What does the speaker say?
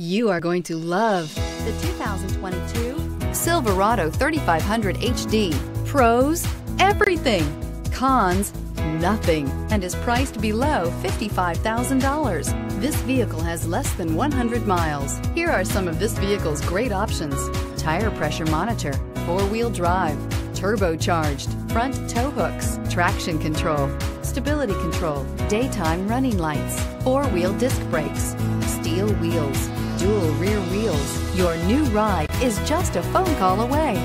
You are going to love the 2022 Silverado 3500 HD. Pros, everything. Cons, nothing. And is priced below $55,000. This vehicle has less than 100 miles. Here are some of this vehicle's great options. Tire pressure monitor, four-wheel drive, turbocharged, front tow hooks, traction control, stability control, daytime running lights, four-wheel disc brakes, steel wheels, dual rear wheels. Your new ride is just a phone call away.